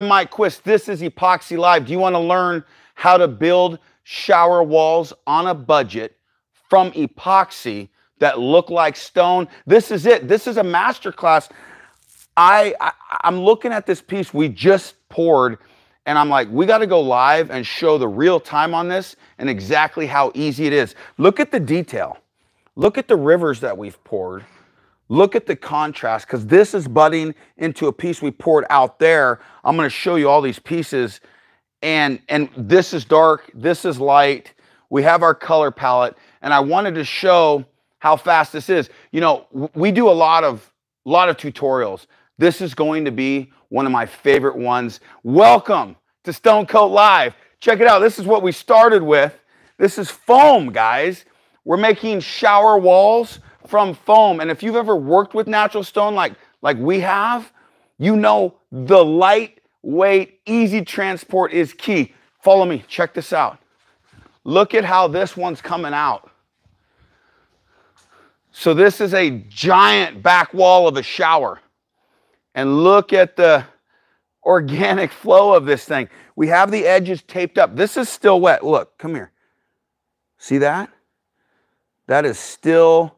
Mike Quist. This is Epoxy Live. Do you want to learn how to build shower walls on a budget from epoxy that look like stone? This is it. This is a masterclass. I, I I'm looking at this piece we just poured and I'm like, we got to go live and show the real time on this and exactly how easy it is. Look at the detail. Look at the rivers that we've poured. Look at the contrast because this is budding into a piece we poured out there. I'm going to show you all these pieces and and this is dark, this is light. We have our color palette and I wanted to show how fast this is. You know, we do a lot of a lot of tutorials. This is going to be one of my favorite ones. Welcome to Stone Coat Live. Check it out. This is what we started with. This is foam, guys. We're making shower walls from foam. And if you've ever worked with natural stone like, like we have, you know the lightweight, easy transport is key. Follow me, check this out. Look at how this one's coming out. So this is a giant back wall of a shower. And look at the organic flow of this thing. We have the edges taped up. This is still wet. Look, come here. See that? That is still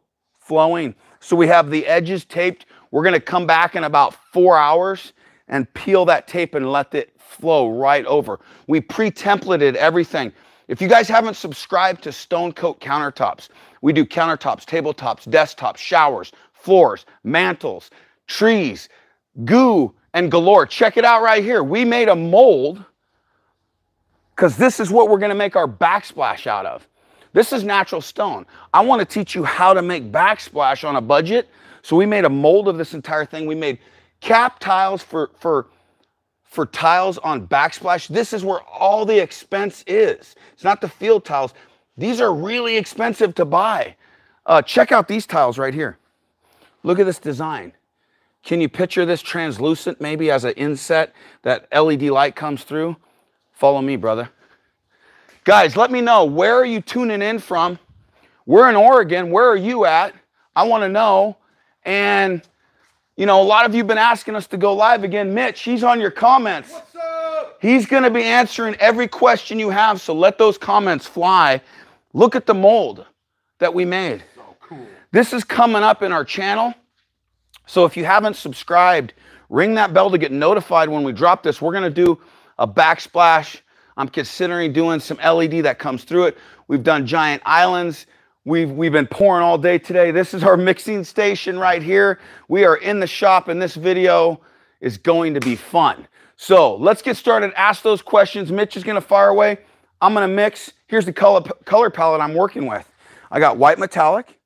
flowing. So we have the edges taped. We're going to come back in about four hours and peel that tape and let it flow right over. We pre-templated everything. If you guys haven't subscribed to Stone Coat Countertops, we do countertops, tabletops, desktops, showers, floors, mantles, trees, goo, and galore. Check it out right here. We made a mold because this is what we're going to make our backsplash out of. This is natural stone. I want to teach you how to make backsplash on a budget. So we made a mold of this entire thing. We made cap tiles for, for, for tiles on backsplash. This is where all the expense is. It's not the field tiles. These are really expensive to buy. Uh, check out these tiles right here. Look at this design. Can you picture this translucent maybe as an inset that LED light comes through? Follow me, brother. Guys, let me know, where are you tuning in from? We're in Oregon. Where are you at? I want to know. And, you know, a lot of you have been asking us to go live again. Mitch, he's on your comments. What's up? He's going to be answering every question you have, so let those comments fly. Look at the mold that we made. So cool. This is coming up in our channel. So if you haven't subscribed, ring that bell to get notified when we drop this. We're going to do a backsplash I'm considering doing some LED that comes through it. We've done giant islands. We've, we've been pouring all day today. This is our mixing station right here. We are in the shop and this video is going to be fun. So let's get started. Ask those questions. Mitch is gonna fire away. I'm gonna mix. Here's the color, color palette I'm working with. I got white metallic.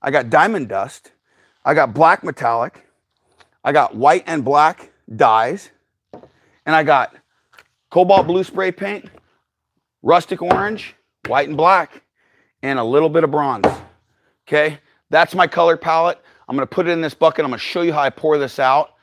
I got diamond dust. I got black metallic. I got white and black dyes. And I got cobalt blue spray paint, rustic orange, white and black, and a little bit of bronze. Okay, that's my color palette. I'm gonna put it in this bucket. I'm gonna show you how I pour this out.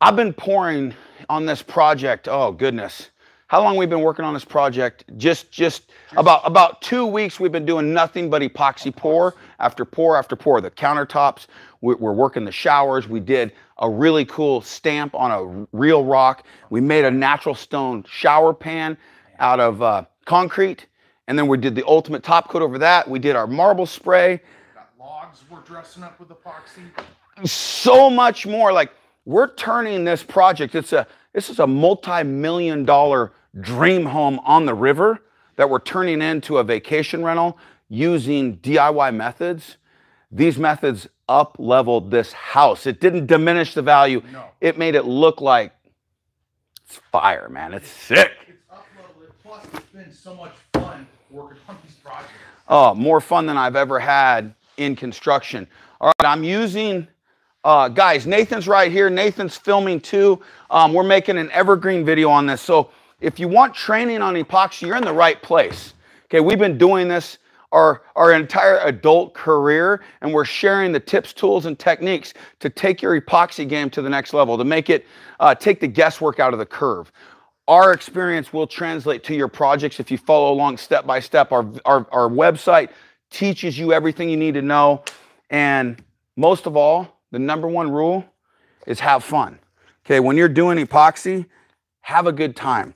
I've been pouring on this project, oh goodness. How long we've been working on this project? Just, just about about two weeks. We've been doing nothing but epoxy pour after pour after pour. The countertops, we're working the showers. We did a really cool stamp on a real rock. We made a natural stone shower pan out of uh, concrete. And then we did the ultimate top coat over that. We did our marble spray. Got logs we're dressing up with epoxy. So much more. Like we're turning this project, it's a this is a multi-million dollar dream home on the river that we're turning into a vacation rental using DIY methods. These methods up leveled this house. It didn't diminish the value. No. It made it look like it's fire, man. It's sick. It's up leveled. Plus, it's been so much fun working on these projects. Oh, more fun than I've ever had in construction. All right, I'm using, uh, guys, Nathan's right here. Nathan's filming too. Um, we're making an evergreen video on this. So if you want training on epoxy, you're in the right place. Okay, we've been doing this our, our entire adult career and we're sharing the tips, tools, and techniques to take your epoxy game to the next level, to make it, uh, take the guesswork out of the curve. Our experience will translate to your projects if you follow along step by step. Our, our, our website teaches you everything you need to know. And most of all, the number one rule is have fun. Okay, when you're doing epoxy, have a good time.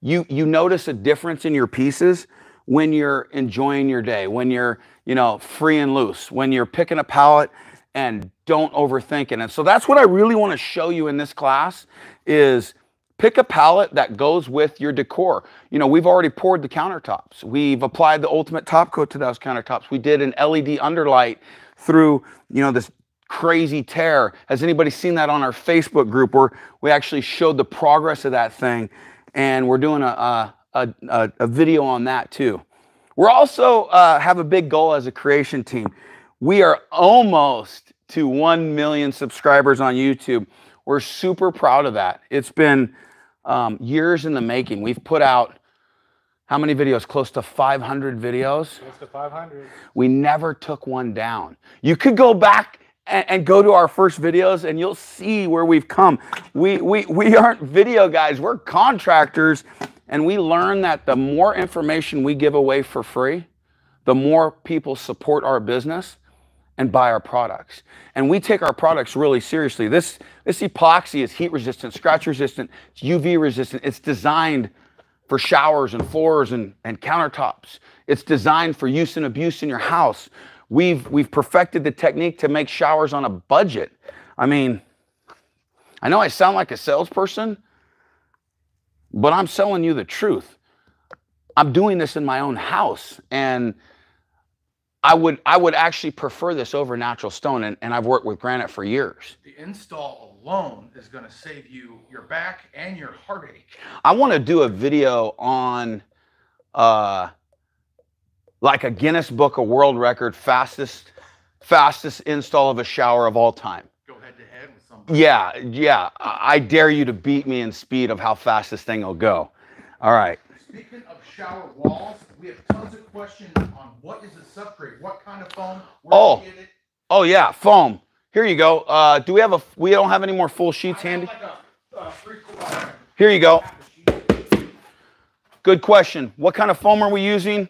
You you notice a difference in your pieces when you're enjoying your day, when you're, you know, free and loose, when you're picking a palette and don't overthink it. And so that's what I really want to show you in this class is pick a palette that goes with your decor. You know, we've already poured the countertops. We've applied the ultimate top coat to those countertops. We did an LED underlight through, you know, this crazy tear. Has anybody seen that on our Facebook group where we actually showed the progress of that thing? And we're doing a, a, a, a video on that too. We're also uh, have a big goal as a creation team. We are almost to 1 million subscribers on YouTube. We're super proud of that. It's been um, years in the making. We've put out how many videos? Close to 500 videos. Close to 500. We never took one down. You could go back and, and, go to our first videos and you'll see where we've come. We, we, we aren't video guys, we're contractors. And we learn that the more information we give away for free, the more people support our business and buy our products. And we take our products really seriously. This, this epoxy is heat resistant, scratch resistant, it's UV resistant. It's designed for showers and floors and, and countertops. It's designed for use and abuse in your house. We've, we've perfected the technique to make showers on a budget. I mean, I know I sound like a salesperson, but I'm selling you the truth. I'm doing this in my own house and I would I would actually prefer this over natural stone, and, and I've worked with granite for years. The install alone is going to save you your back and your heartache. I want to do a video on, uh, like a Guinness Book of World Record fastest fastest install of a shower of all time. Go head to head with somebody. Yeah, yeah. I dare you to beat me in speed of how fast this thing will go. All right. Speaking of shower walls, we have tons of questions on what is a substrate, what kind of foam, Oh. Oh yeah, foam. Here you go. Uh, do we have a? We don't have any more full sheets handy. Like a, uh, three. Here you go. half a sheet. Good question. What kind of foam are we using?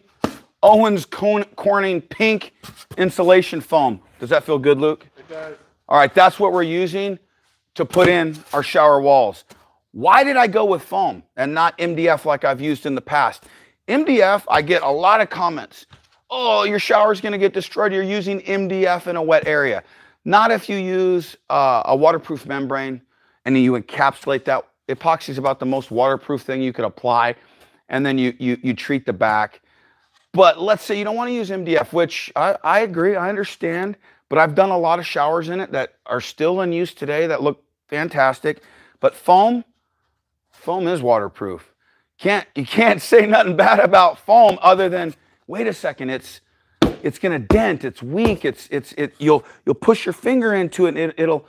Owens Corn- Corning pink insulation foam. Does that feel good, Luke? It does. All right, that's what we're using to put in our shower walls. Why did I go with foam and not MDF like I've used in the past? MDF, I get a lot of comments. Oh, your shower's gonna get destroyed. You're using MDF in a wet area. Not if you use uh, a waterproof membrane and then you encapsulate that. Epoxy is about the most waterproof thing you could apply. And then you, you, you treat the back. But let's say you don't want to use MDF, which I, I agree, I understand. But I've done a lot of showers in it that are still in use today that look fantastic. But foam, foam is waterproof. Can't you can't say nothing bad about foam other than wait a second, it's it's gonna dent, it's weak, it's it's it you'll you'll push your finger into it, it it'll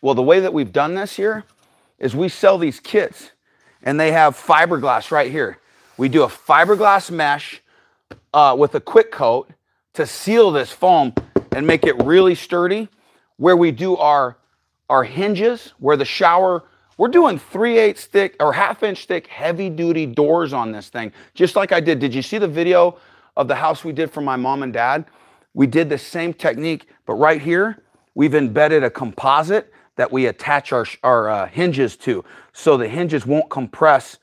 well the way that we've done this here is we sell these kits and they have fiberglass right here. We do a fiberglass mesh uh, with a quick coat to seal this foam and make it really sturdy. Where we do our our hinges, where the shower, we're doing 3 8 thick or half inch thick heavy duty doors on this thing, just like I did. Did you see the video of the house we did for my mom and dad? We did the same technique, but right here, we've embedded a composite that we attach our, our uh, hinges to so the hinges won't compress.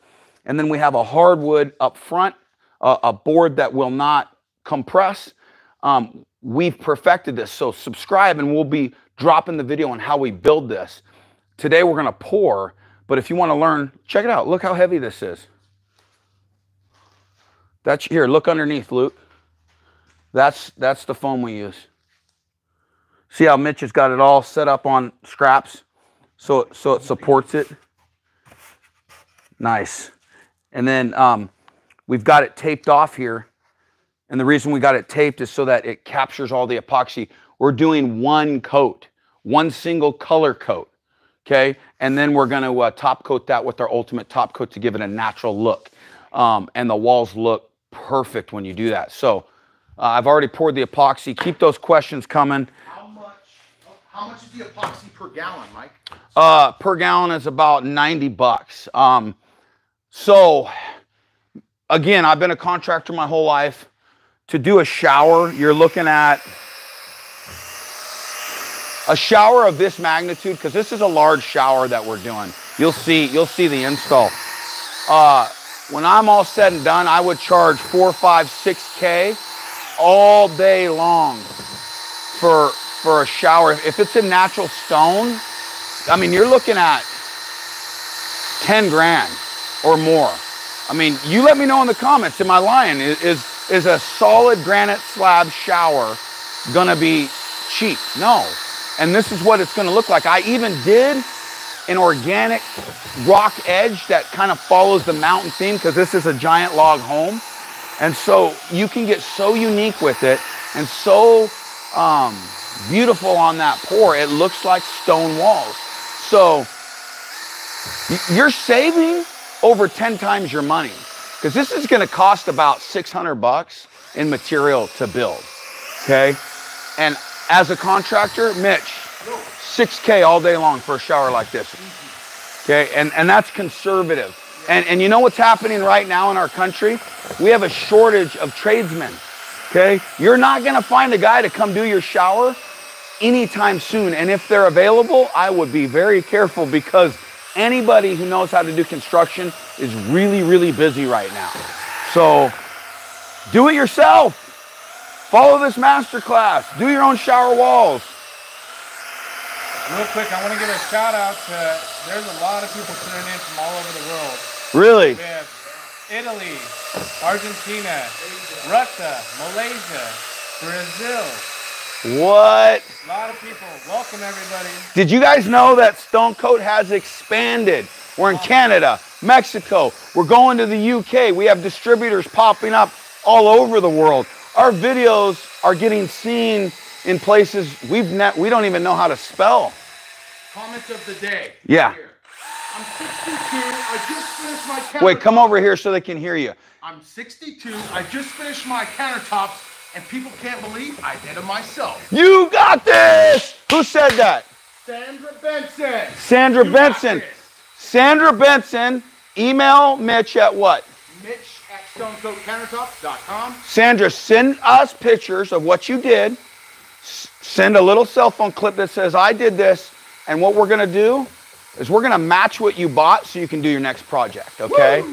And then we have a hardwood up front, uh, a board that will not compress. Um, we've perfected this. So subscribe and we'll be dropping the video on how we build this. Today we're gonna pour, but if you wanna learn, check it out. Look how heavy this is. That's here, look underneath, Luke. That's that's the foam we use. See how Mitch has got it all set up on scraps so so it supports it. Nice. And then um, we've got it taped off here. And the reason we got it taped is so that it captures all the epoxy. We're doing one coat, one single color coat. Okay. And then we're going to uh, top coat that with our ultimate top coat to give it a natural look. Um, and the walls look perfect when you do that. So uh, I've already poured the epoxy. Keep those questions coming. How much? How much is the epoxy per gallon, Mike? Uh, per gallon is about 90 bucks. Um, so again, I've been a contractor my whole life. To do a shower, you're looking at a shower of this magnitude, because this is a large shower that we're doing. you'll see you'll see the install. Uh, when I'm all said and done, I would charge four, five, six k all day long for for a shower. If it's a natural stone, I mean you're looking at ten grand or more. I mean, you let me know in the comments. Am I lying? Is is, is a solid granite slab shower gonna be cheap? No. And this is what it's gonna look like. I even did an organic rock edge that kind of follows the mountain theme because this is a giant log home. And so you can get so unique with it and so um, beautiful on that pour. It looks like stone walls. So you're saving over 10 times your money because this is going to cost about 600 bucks in material to build. Okay. And as a contractor, Mitch, 6K all day long for a shower like this. Okay. And, and that's conservative. And, and you know what's happening right now in our country? We have a shortage of tradesmen. Okay. You're not going to find a guy to come do your shower anytime soon. And if they're available, I would be very careful because anybody who knows how to do construction is really, really busy right now. So do it yourself. Follow this master class. Do your own shower walls. Real quick, I want to give a shout out to, there's a lot of people tuning in from all over the world. Really? We have Italy, Argentina, Russia, Malaysia, Brazil, What? a lot of people. Welcome everybody. Did you guys know that Stone Coat has expanded? We're in Canada, Mexico. We're going to the UK. We have distributors popping up all over the world. Our videos are getting seen in places we've ne- we don't even know how to spell. Comments of the day. Yeah. Here. I'm 62. I just finished my countertops. Wait, come over here so they can hear you. I'm 62. I just finished my countertops, and people can't believe I did it myself. You got this! Who said that? Sandra Benson. Sandra You Benson. Sandra Benson, email Mitch at what? Mitch at stonecoatcountertops.com. Sandra, send us pictures of what you did. S- Send a little cell phone clip that says, I did this. And what we're going to do is we're going to match what you bought so you can do your next project, okay?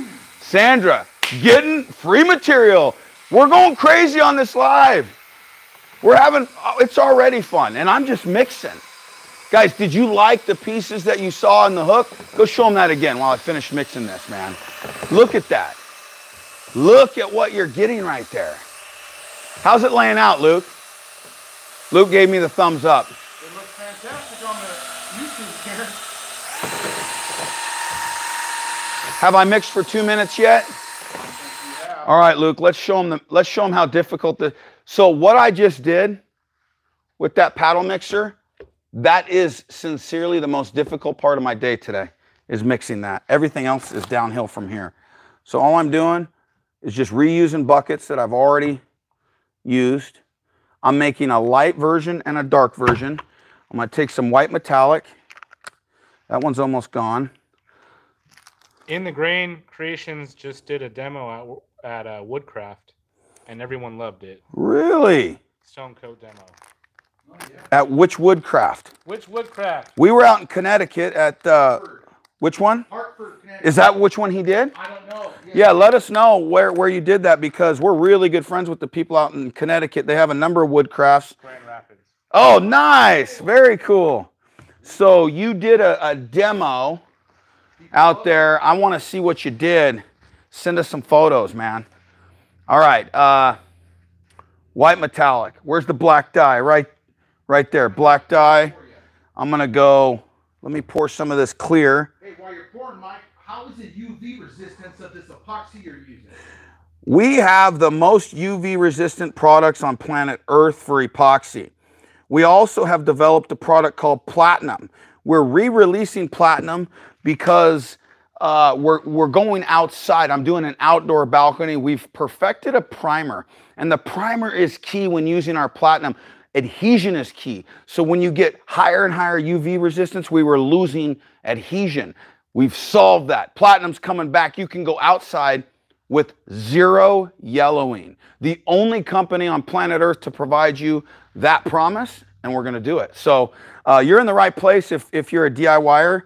Sandra, getting free material. We're going crazy on this live. We're having, oh, it's already fun. And I'm just mixing. Guys, did you like the pieces that you saw in the hook? Go show them that again while I finish mixing this, man. Look at that. Look at what you're getting right there. How's it laying out, Luke? Luke gave me the thumbs up. It looks fantastic on the YouTube here. Have I mixed for two minutes yet? All right, Luke. Let's show them. The, let's show them how difficult the. So what I just did with that paddle mixer, that is sincerely the most difficult part of my day today. Is mixing that. Everything else is downhill from here. So all I'm doing is just reusing buckets that I've already used. I'm making a light version and a dark version. I'm to take some white metallic. That one's almost gone. In the Grain Creations just did a demo at, at uh, Woodcraft, and everyone loved it. Really? Stone Coat demo. At which Woodcraft? Which Woodcraft? We were out in Connecticut at uh, which one? Hartford, Connecticut. Is that which one he did? I don't know. Yeah, let us know where, where you did that because we're really good friends with the people out in Connecticut. They have a number of woodcrafts. Grand Rapids. Oh, nice. Very cool. So you did a, a demo out there. I want to see what you did. Send us some photos, man. All right. Uh, white metallic. Where's the black dye? Right, right there. Black dye. I'm gonna go. Let me pour some of this clear. Hey, while you're pouring, Mike, how is the UV resistance of this epoxy you're using? We have the most UV resistant products on planet Earth for epoxy. We also have developed a product called Platinum. We're re releasing Platinum because uh, we're, we're going outside. I'm doing an outdoor balcony. We've perfected a primer, and the primer is key when using our Platinum. Adhesion is key. So when you get higher and higher UV resistance, we were losing adhesion. We've solved that. Platinum's coming back. You can go outside with zero yellowing. The only company on planet Earth to provide you that promise, and we're going to do it. So uh, you're in the right place if, if you're a DIYer.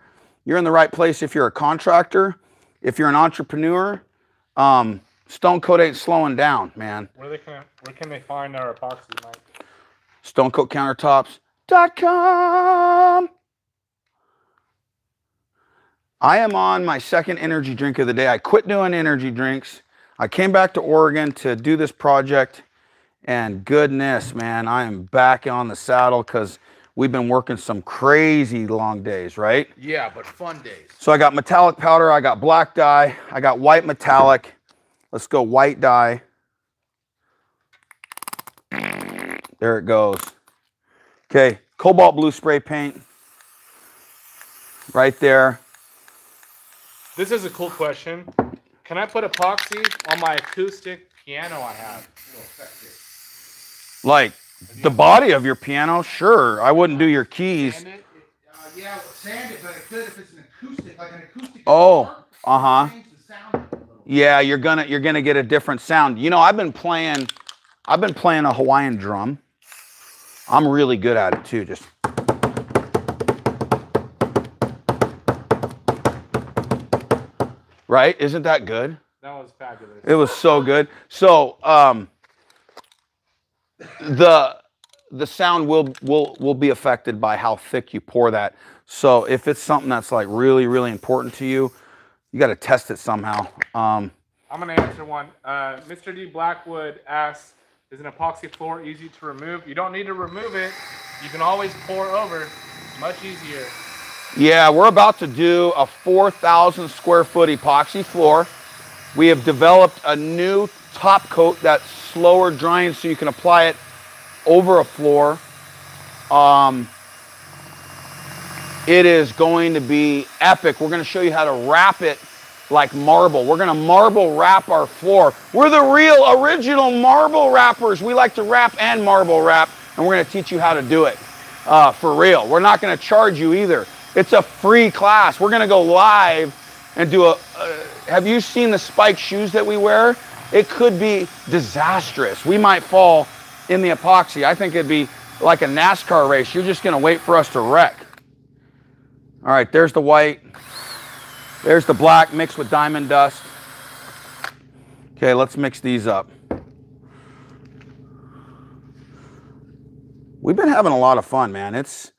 You're in the right place if you're a contractor. If you're an entrepreneur, um, Stone Coat ain't slowing down, man. Where they can where can they find our epoxy, Mike? StoneCoatCountertops.com. I am on my second energy drink of the day. I quit doing energy drinks. I came back to Oregon to do this project, and goodness, man, I am back on the saddle because we've been working some crazy long days, right? Yeah, but fun days. So I got metallic powder, I got black dye, I got white metallic. Let's go white dye. There it goes. Okay, cobalt blue spray paint. Right there. This is a cool question. Can I put epoxy on my acoustic piano I have? It'll affect it. Like the body of your piano, sure. I wouldn't do your keys. Sand it, uh, yeah, sand it, but it could if it's an acoustic, like an acoustic. Oh, uh-huh. change the sound up a little. Yeah, you're gonna you're gonna get a different sound. You know, I've been playing I've been playing a Hawaiian drum. I'm really good at it too. Just right? Isn't that good? That was fabulous. It was so good. So um, the the sound will will will be affected by how thick you pour that. So if it's something that's like really really important to you, you got to test it somehow. Um, I'm gonna answer one. Uh, Mr. D Blackwood asks, "Is an epoxy floor easy to remove? You don't need to remove it. You can always pour over. Much easier." Yeah, we're about to do a 4,000 square foot epoxy floor. We have developed a new top coat that's slower drying so you can apply it over a floor. Um, it is going to be epic. We're going to show you how to wrap it like marble. We're going to marble wrap our floor. We're the real original marble wrappers. We like to wrap and marble wrap, and we're going to teach you how to do it uh, for real. We're not going to charge you either. It's a free class. We're going to go live and do a. Uh, have you seen the spike shoes that we wear? It could be disastrous. We might fall in the epoxy. I think it'd be like a NASCAR race. You're just to wait for us to wreck. All right, there's the white. There's the black mixed with diamond dust. Okay, let's mix these up. We've been having a lot of fun, man. It's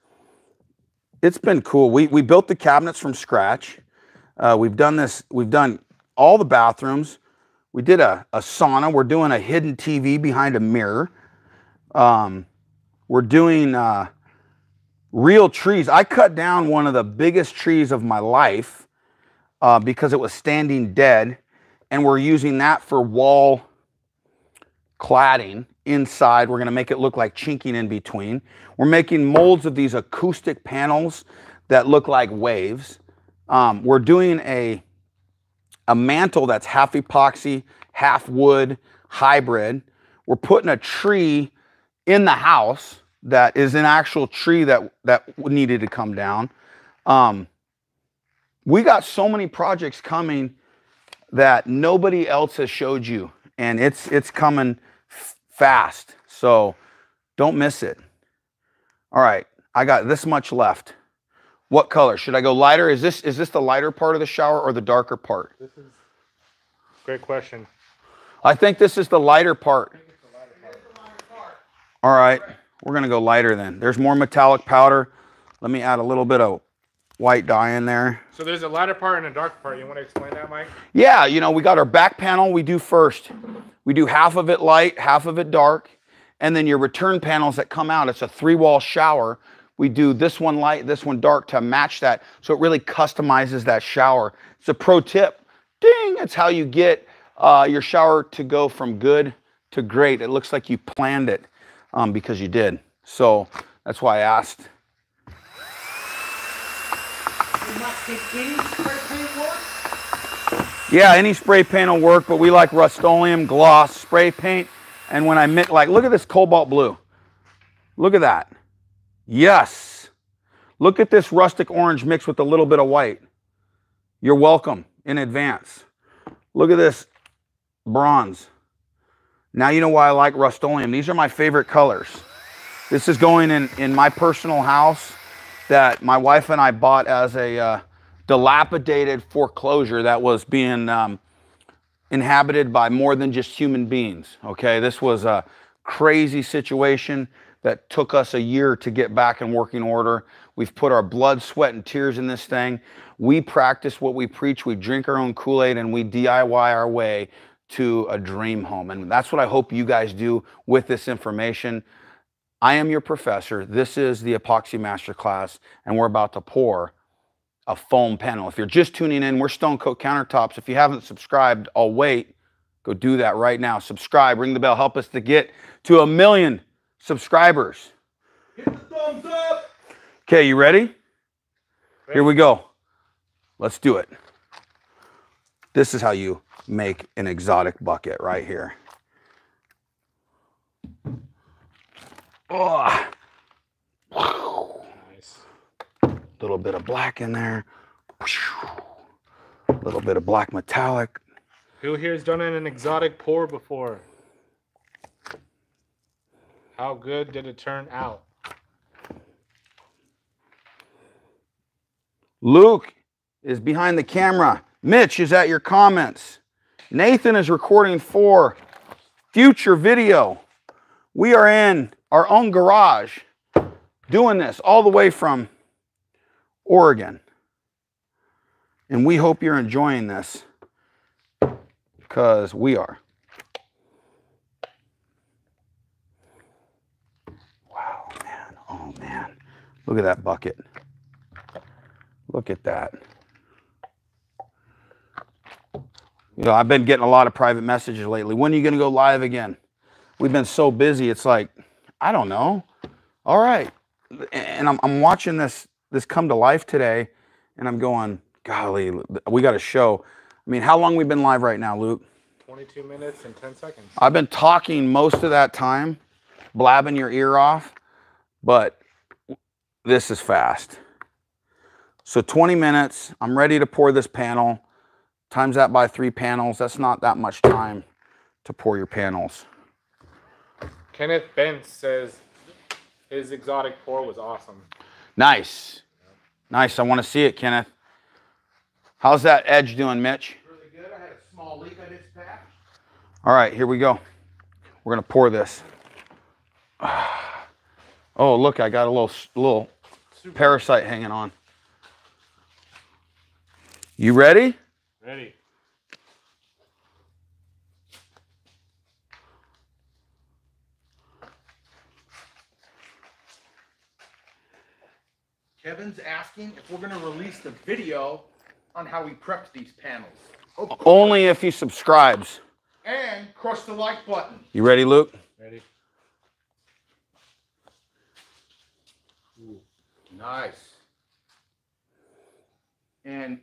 it's been cool. We we built the cabinets from scratch. Uh, we've done this. We've done all the bathrooms. We did a, a sauna. We're doing a hidden TV behind a mirror. Um, we're doing uh, real trees. I cut down one of the biggest trees of my life uh, because it was standing dead, and we're using that for wall cladding inside. We're going to make it look like chinking in between. We're making molds of these acoustic panels that look like waves. Um, we're doing a, a mantle that's half epoxy, half wood, hybrid. We're putting a tree in the house that is an actual tree that, that needed to come down. Um, we got so many projects coming that nobody else has showed you, and it's it's coming fast. So don't miss it. All right, I got this much left. What color should I go lighter? Is this is this the lighter part of the shower or the darker part? This is great question. I think this is the lighter part. All right, we're gonna go lighter then. There's more metallic powder. Let me add a little bit of white dye in there. So there's a lighter part and a dark part. You want to explain that, Mike? Yeah, you know, we got our back panel we do first. We do half of it light, half of it dark. And then your return panels that come out, it's a three wall shower. We do this one light, this one dark to match that. So it really customizes that shower. It's a pro tip. Ding! It's how you get uh, your shower to go from good to great. It looks like you planned it um, because you did. So that's why I asked. Yeah, any spray paint will work, but we like Rust-Oleum gloss spray paint. And when I mix, like, look at this cobalt blue. Look at that. Yes. Look at this rustic orange mixed with a little bit of white. You're welcome in advance. Look at this bronze. Now you know why I like Rust-Oleum. These are my favorite colors. This is going in, in my personal house that my wife and I bought as a uh, dilapidated foreclosure that was being um, inhabited by more than just human beings. Okay, this was a crazy situation that took us a year to get back in working order. We've put our blood, sweat, and tears in this thing. We practice what we preach. We drink our own Kool Aid and we DIY our way to a dream home. And that's what I hope you guys do with this information. I am your professor. This is the Epoxy Masterclass, and we're about to pour a foam panel. If you're just tuning in, we're Stone Coat Countertops. If you haven't subscribed, I'll wait. Go do that right now. Subscribe, ring the bell, help us to get to a million subscribers. Hit the thumbs up. Okay, you ready? Here we go. Let's do it. This is how you make an exotic bucket right here. Oh, Nice. little bit of black in there. A little bit of black metallic. Who here has done an exotic pour before? How good did it turn out? Luke is behind the camera. Mitch is at your comments. Nathan is recording for future video. We are in our own garage doing this all the way from Oregon. And we hope you're enjoying this because we are. Wow, man. Oh, man. Look at that bucket. Look at that. You know, I've been getting a lot of private messages lately. When are you going to go live again? We've been so busy. It's like, I don't know. All right. And I'm, I'm watching this this come to life today, and I'm going, golly, we got a show. I mean, how long we been live right now, Luke? 22 minutes and 10 seconds. I've been talking most of that time, blabbing your ear off, but this is fast. So 20 minutes, I'm ready to pour this panel. Times that by three panels, that's not that much time to pour your panels. Kenneth Bentz says his exotic pour was awesome. Nice. Nice. I want to see it, Kenneth. How's that edge doing, Mitch? Really good. I had a small leak I just patched. All right, here we go. We're going to pour this. Oh, look, I got a little little parasite hanging on. You ready? Ready? Kevin's asking if we're going to release the video on how we prepped these panels. Oh, Only if he subscribes. and crush the like button. You ready, Luke? Nice. And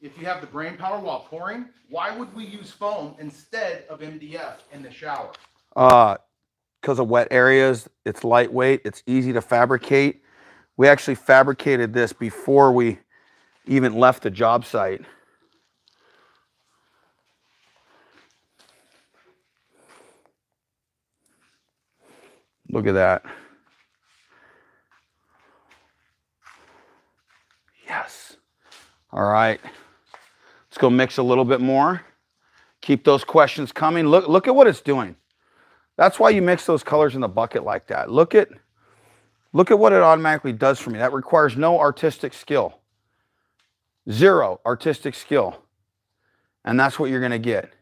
if you have the brain power while pouring, why would we use foam instead of MDF in the shower? Uh, because of wet areas, it's lightweight, it's easy to fabricate. We actually fabricated this before we even left the job site. Look at that. Yes. All right. Let's go mix a little bit more. Keep those questions coming. Look, look at what it's doing. That's why you mix those colors in the bucket like that. Look at look at what it automatically does for me. That requires no artistic skill. Zero artistic skill. And that's what you're going to get.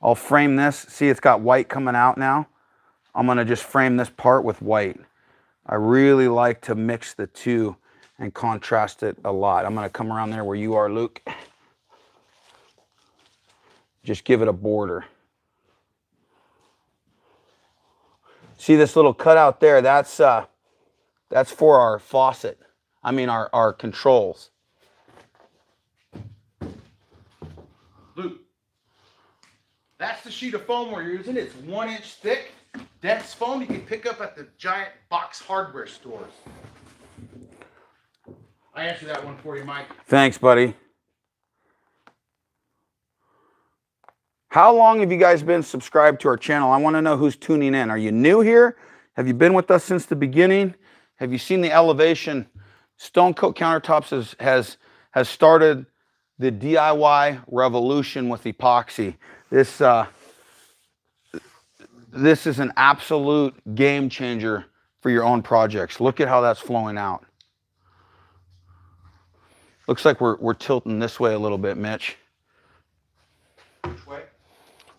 I'll frame this. See, it's got white coming out now. I'm to just frame this part with white. I really like to mix the two and contrast it a lot. I'm to come around there where you are, Luke. Just give it a border. See this little cutout there? That's uh, that's for our faucet. I mean our, our controls. Luke, that's the sheet of foam we're using. It's one inch thick, dense foam you can pick up at the giant box hardware stores. I answered that one for you, Mike. Thanks, buddy. How long have you guys been subscribed to our channel? I want to know who's tuning in. Are you new here? Have you been with us since the beginning? Have you seen the elevation? Stone Coat Countertops has, has, has started the DIY revolution with epoxy. This, uh, this is an absolute game changer for your own projects. Look at how that's flowing out. Looks like we're, we're tilting this way a little bit, Mitch. Which way?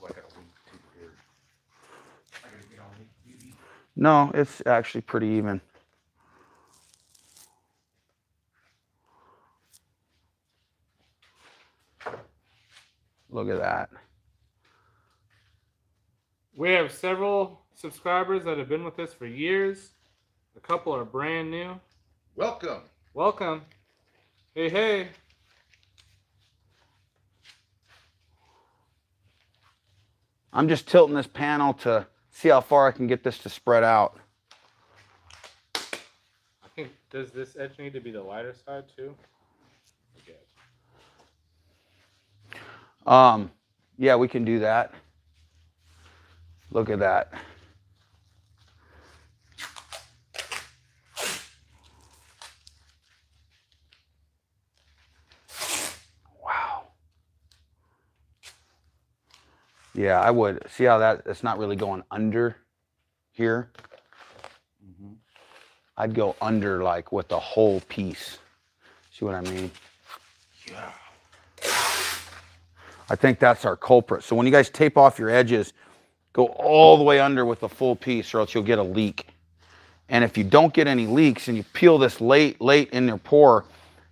Oh, I gotta lean here. I gotta get on the UV. No, it's actually pretty even. Look at that. We have several subscribers that have been with us for years. A couple are brand new. Welcome. Welcome. Hey, hey. I'm just tilting this panel to see how far I can get this to spread out. I think, does this edge need to be the lighter side too? Okay. Um, yeah, we can do that. Look at that. Wow. Yeah, I would. See how that, it's not really going under here? Mm-hmm. I'd go under like with the whole piece. See what I mean? Yeah. I think that's our culprit. So when you guys tape off your edges, go all the way under with the full piece or else you'll get a leak. And if you don't get any leaks and you peel this late, late in your pour,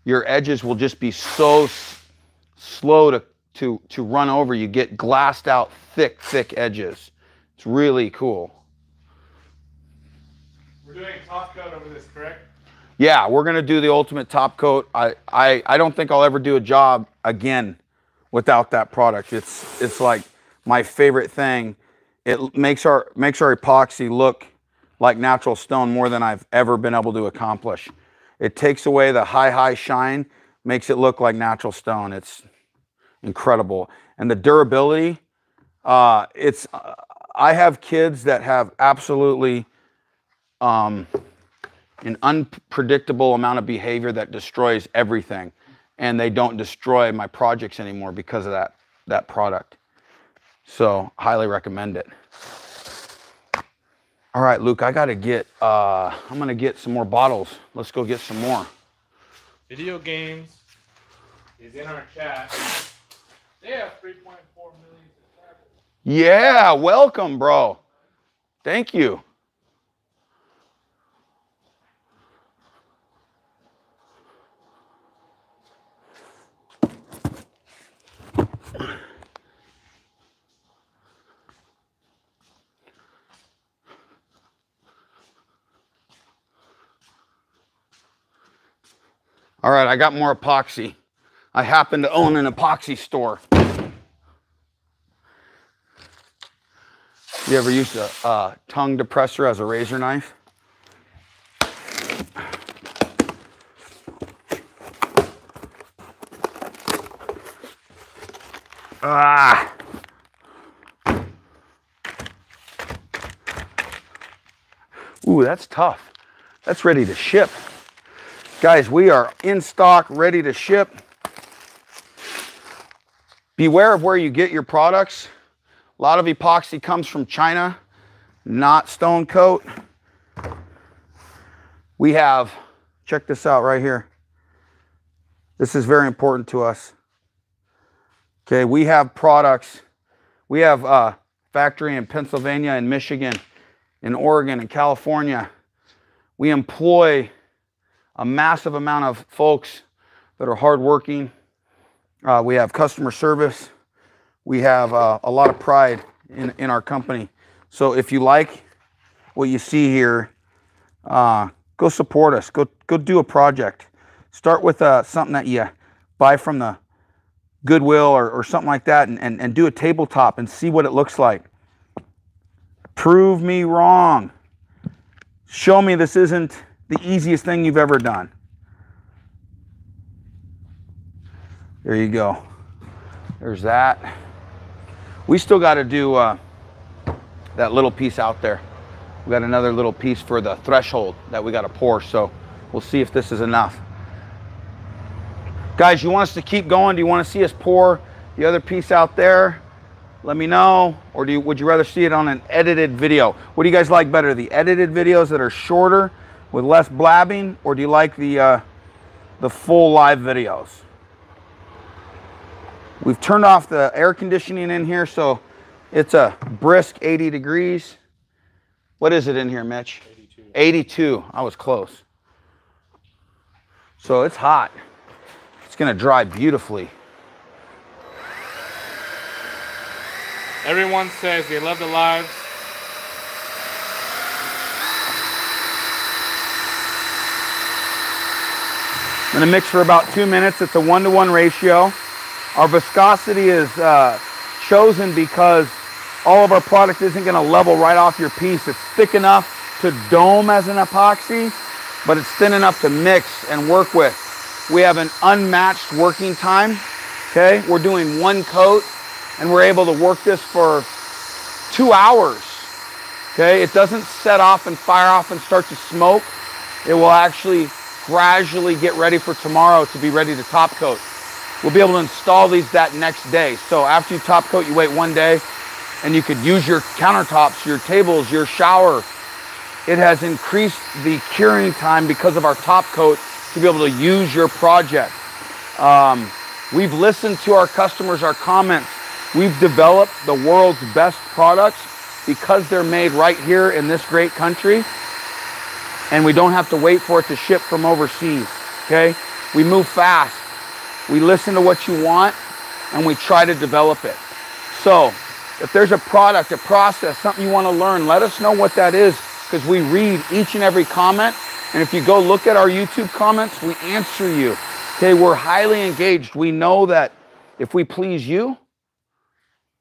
your edges will just be so slow to, to, to run over. You get glassed out thick, thick edges. It's really cool. We're doing a top coat over this, correct? Yeah, we're gonna do the ultimate top coat. I, I, I don't think I'll ever do a job again without that product. It's it's like my favorite thing. It makes our makes our epoxy look like natural stone more than I've ever been able to accomplish. It takes away the high high shine, makes it look like natural stone. It's incredible, and the durability. Uh, it's uh, I have kids that have absolutely um, an unpredictable amount of behavior that destroys everything and they don't destroy my projects anymore because of that that product so highly recommend it. All right luke i gotta get uh i'm gonna get some more bottles. Let's go get some more. Video games is in our chat. They have 3.4 million subscribers. yeah welcome bro. Thank you All right, I got more epoxy. I happen to own an epoxy store. You ever used a tongue depressor as a razor knife? Ah! Ooh, that's tough. That's ready to ship. Guys, we are in stock, ready to ship. Beware of where you get your products. A lot of epoxy comes from China, not Stone Coat. We have, check this out right here. This is very important to us. Okay, we have products. We have a factory in Pennsylvania and Michigan, in Oregon and California. We employ a massive amount of folks that are hardworking. Uh, we have customer service. We have uh, a lot of pride in, in our company. So if you like what you see here, uh, go support us. Go go do a project. Start with uh, something that you buy from the Goodwill or, or something like that, and, and, and do a tabletop and see what it looks like. Prove me wrong. Show me this isn't the easiest thing you've ever done. There you go. There's that. We still got to do uh, that little piece out there. We got another little piece for the threshold that we got to pour. So we'll see if this is enough. Guys, you want us to keep going? Do you want to see us pour the other piece out there? Let me know. Or do you, would you rather see it on an edited video? What do you guys like better? The edited videos that are shorter with less blabbing? Or do you like the, uh, the full live videos? We've turned off the air conditioning in here, so it's a brisk 80 degrees. What is it in here, Mitch? 82. 82. I was close. So it's hot. It's going to dry beautifully. Everyone says they love the lives. I'm to mix for about two minutes. It's a one-to-one ratio. Our viscosity is uh, chosen because all of our product isn't going to level right off your piece. It's thick enough to dome as an epoxy, but it's thin enough to mix and work with. We have an unmatched working time. Okay, we're doing one coat and we're able to work this for two hours. Okay, it doesn't set off and fire off and start to smoke. It will actually gradually get ready for tomorrow to be ready to top coat. We'll be able to install these that next day. So after you top coat, you wait one day and you could use your countertops, your tables, your shower. It has increased the curing time because of our top coat to be able to use your project. Um, we've listened to our customers, our comments. We've developed the world's best products because they're made right here in this great country and we don't have to wait for it to ship from overseas. Okay? We move fast. We listen to what you want and we try to develop it. So, if there's a product, a process, something you want to learn, let us know what that is because we read each and every comment. And if you go look at our YouTube comments, we answer you. Okay, we're highly engaged. We know that if we please you,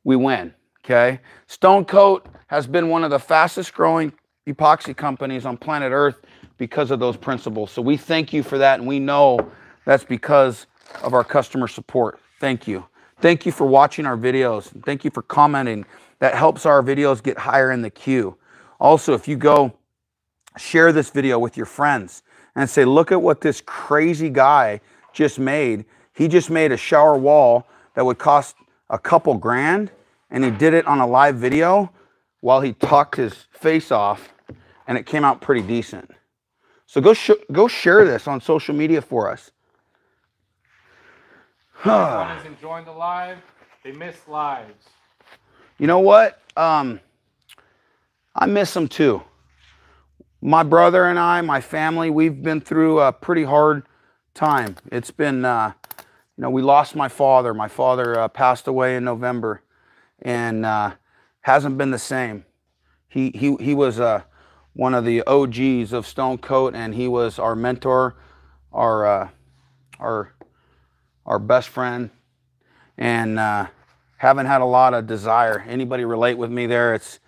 we win. Okay, Stone Coat has been one of the fastest growing epoxy companies on planet Earth because of those principles. So we thank you for that, and we know that's because of our customer support. Thank you. Thank you for watching our videos. Thank you for commenting. That helps our videos get higher in the queue. Also, if you go share this video with your friends and say, look at what this crazy guy just made. He just made a shower wall that would cost a couple grand, and he did it on a live video while he talked his face off and it came out pretty decent. So go sh go share this on social media for us. Everyone is enjoying the live. They miss lives. You know what? Um, I miss them too. My brother and I, my family, we've been through a pretty hard time. It's been, uh, you know, we lost my father. My father uh, passed away in November, and uh, hasn't been the same. He he he was uh, one of the OGs of Stone Coat, and he was our mentor, our uh, our our best friend, and uh, haven't had a lot of desire. Anybody relate with me there? It's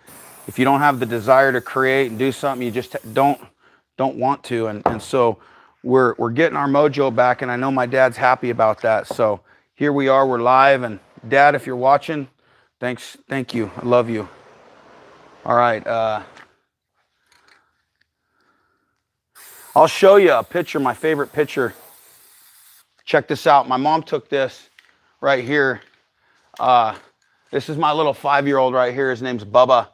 if you don't have the desire to create and do something, you just don't don't want to, and and so we're we're getting our mojo back, and I know my dad's happy about that. So here we are, we're live, and Dad, if you're watching, thanks, thank you, I love you. All right. Uh, I'll show you a picture, my favorite picture. Check this out. My mom took this right here. Uh, this is my little five-year-old right here. His name's Bubba.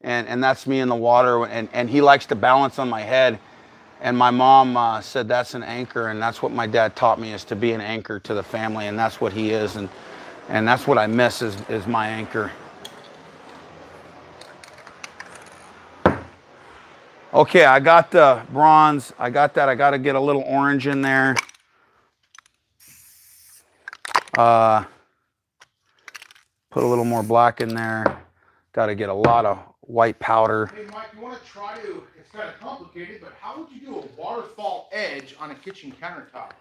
And, and that's me in the water. And, and he likes to balance on my head. And my mom uh, said that's an anchor. And that's what my dad taught me is to be an anchor to the family. And that's what he is. And, and that's what I miss is, is my anchor. Okay, I got the bronze. I got that. I got to get a little orange in there. Uh, put a little more black in there. Got to get a lot of white powder. Hey, Mike, you want to try to, it's kind of complicated, but how would you do a waterfall edge on a kitchen countertop?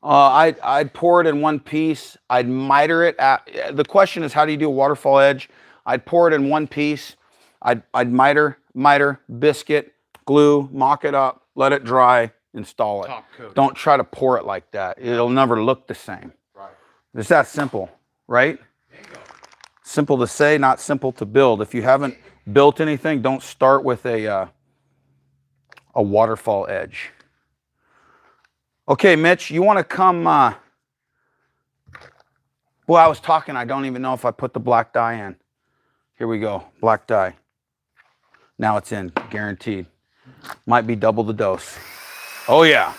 Uh, I'd, I'd pour it in one piece. I'd miter it. At, the question is, how do you do a waterfall edge? I'd pour it in one piece. I'd, I'd miter, miter, biscuit, glue, mock it up, let it dry, install it. Don't try to pour it like that. It'll never look the same. Right. It's that simple, right? Simple to say, not simple to build. If you haven't built anything, don't start with a, uh, a waterfall edge. Okay, Mitch, you want to come? Uh, well, I was talking. I don't even know if I put the black dye in. Here we go, black dye. Now it's in, guaranteed. Might be double the dose. Oh yeah,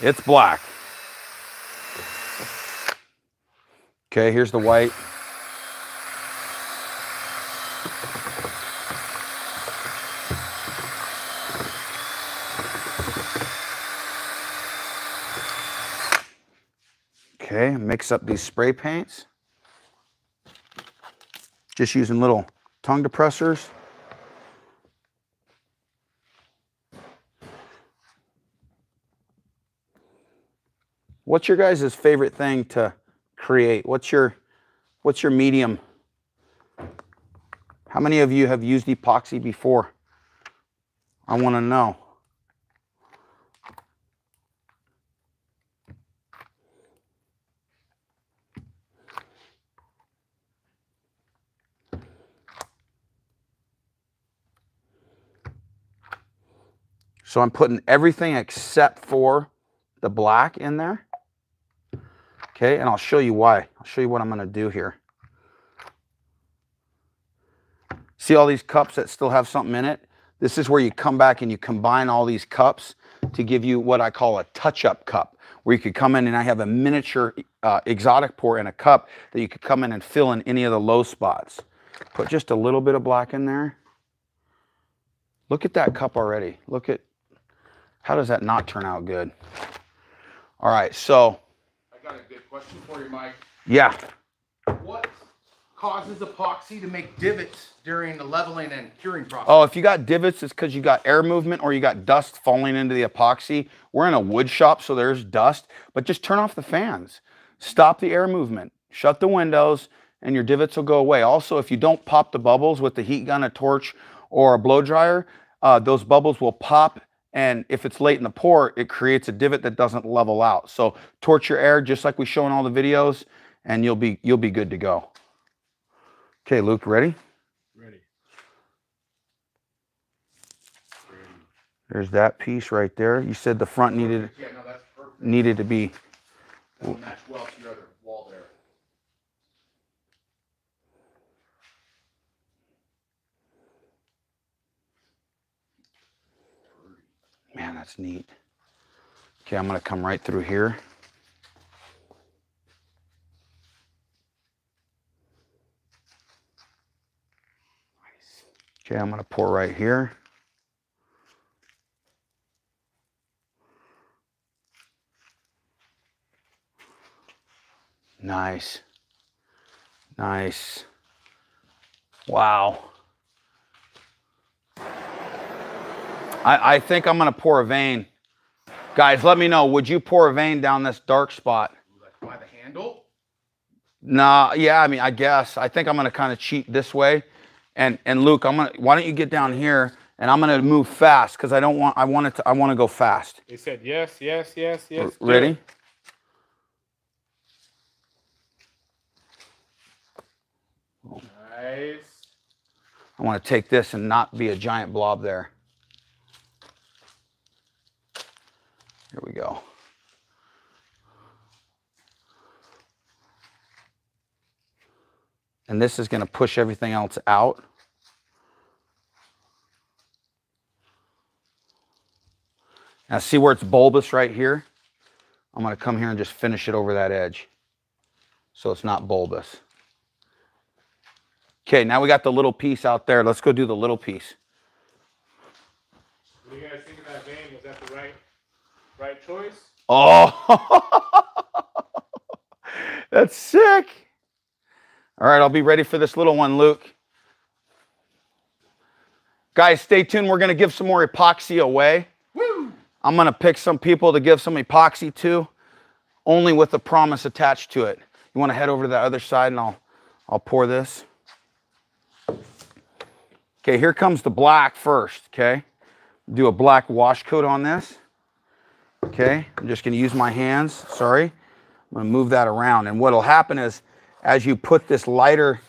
it's black. Okay, here's the white. Okay, mix up these spray paints. Just using little tongue depressors. What's your guys' favorite thing to create? What's your what's your medium? How many of you have used epoxy before? I want to know. So I'm putting everything except for the black in there. Okay, and I'll show you why. I'll show you what I'm going to do here. See all these cups that still have something in it? This is where you come back and you combine all these cups to give you what I call a touch-up cup, where you could come in and I have a miniature uh, exotic pour in a cup that you could come in and fill in any of the low spots. Put just a little bit of black in there. Look at that cup already. Look at, how does that not turn out good? All right, so. I got a good question for you, Mike. Yeah. What causes epoxy to make divots during the leveling and curing process? Oh, if you got divots, it's because you got air movement or you got dust falling into the epoxy. We're in a wood shop, so there's dust, but just turn off the fans. Stop the air movement. Shut the windows, and your divots will go away. Also, if you don't pop the bubbles with the heat gun, a torch, or a blow dryer, uh, those bubbles will pop and if it's late in the pour, it creates a divot that doesn't level out. So torch your air just like we show in all the videos, and you'll be you'll be good to go. Okay, Luke, ready? Ready. There's that piece right there. You said the front needed Yeah, no, needed to be well to your other wall there. Man, that's neat. Okay, I'm gonna come right through here. Okay, I'm gonna pour right here. Nice. Nice. Wow. I, I think I'm gonna pour a vein. Guys, let me know. Would you pour a vein down this dark spot? By the handle. Nah, yeah, I mean, I guess. I think I'm gonna kind of cheat this way. And and Luke, I'm gonna why don't you get down here and I'm gonna move fast because I don't want I want it to I want to go fast. He said yes, yes, yes, yes. Ready? Nice. I want to take this and not be a giant blob there. Here we go. And this is going to push everything else out. Now see where it's bulbous right here? I'm going to come here and just finish it over that edge. So it's not bulbous. Okay, now we got the little piece out there. Let's go do the little piece. What do you guys think of that vein? Was that the right, right choice? Oh, that's sick. All right, I'll be ready for this little one, Luke. Guys, stay tuned. We're going to give some more epoxy away. Woo! I'm going to pick some people to give some epoxy to, only with a promise attached to it. You want to head over to the other side and I'll, I'll pour this. Okay, here comes the black first, okay? Do a black wash coat on this. Okay, I'm just gonna use my hands, sorry. I'm gonna move that around. And what'll happen is, as you put this lighter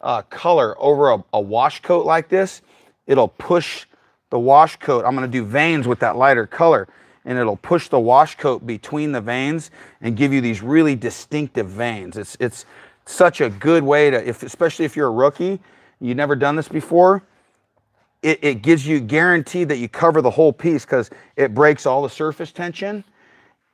uh, color over a, a wash coat like this, it'll push the wash coat. I'm gonna do veins with that lighter color and it'll push the wash coat between the veins and give you these really distinctive veins. It's, it's such a good way to, if, especially if you're a rookie, you've never done this before, it, it gives you guaranteed that you cover the whole piece because it breaks all the surface tension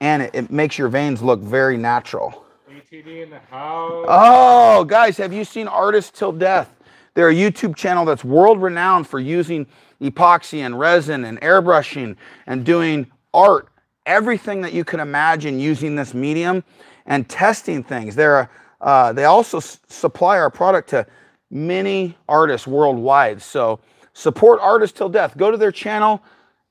and it, it makes your veins look very natural. ATD in the house. Oh, guys, have you seen Artists Till Death? They're a YouTube channel that's world renowned for using epoxy and resin and airbrushing and doing art, everything that you can imagine using this medium and testing things. They're, uh, they also supply our product to many artists worldwide. So support Artists Till Death. Go to their channel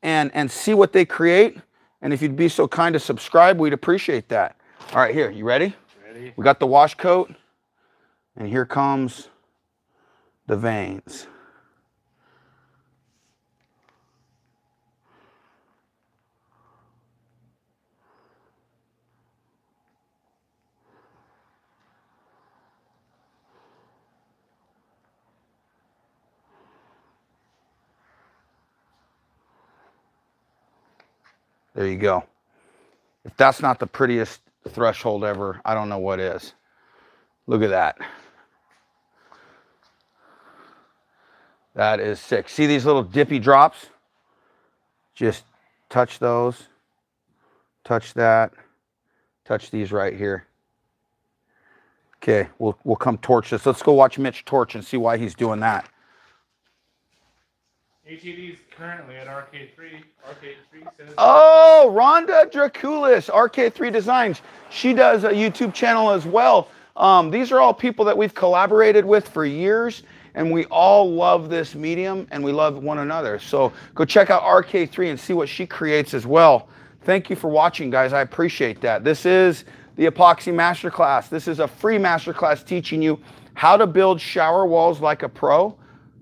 and, and see what they create. And if you'd be so kind to subscribe, we'd appreciate that. All right, here, you ready? Ready? We got the wash coat, and here comes the veins. There you go. If that's not the prettiest threshold ever, I don't know what is. Look at that. That is sick. See these little dippy drops? Just touch those. Touch that. Touch these right here. Okay, we'll, we'll come torch this. Let's go watch Mitch torch and see why he's doing that. Currently at RK3. RK3 says. Oh, Rhonda Draculis, RK3 Designs. She does a YouTube channel as well. Um, these are all people that we've collaborated with for years, and we all love this medium and we love one another. So go check out RK3 and see what she creates as well. Thank you for watching, guys. I appreciate that. This is the Epoxy Masterclass. This is a free masterclass teaching you how to build shower walls like a pro.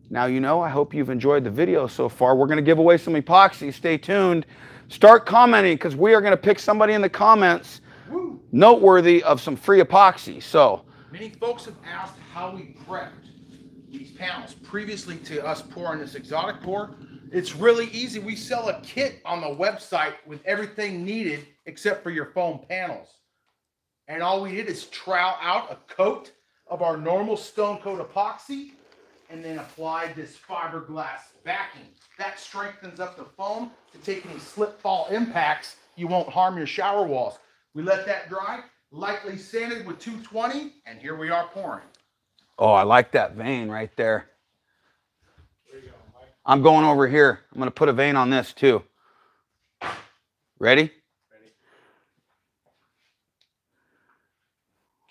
Now you know, I hope you've enjoyed the video so far. We're gonna give away some epoxy, stay tuned. Start commenting because we are gonna pick somebody in the comments Woo. noteworthy of some free epoxy. So, Many folks have asked how we prepped these panels previously to us pouring this exotic pour. It's really easy. We sell a kit on the website with everything needed except for your foam panels. And all we did is trowel out a coat of our normal stone coat epoxy and then applied this fiberglass backing. That strengthens up the foam to take any slip fall impacts. You won't harm your shower walls. We let that dry, lightly sanded with 220, and here we are pouring. oh, I like that vein right there. There you go, Mike. I'm going over here. I'm gonna put a vein on this too. Ready? Ready?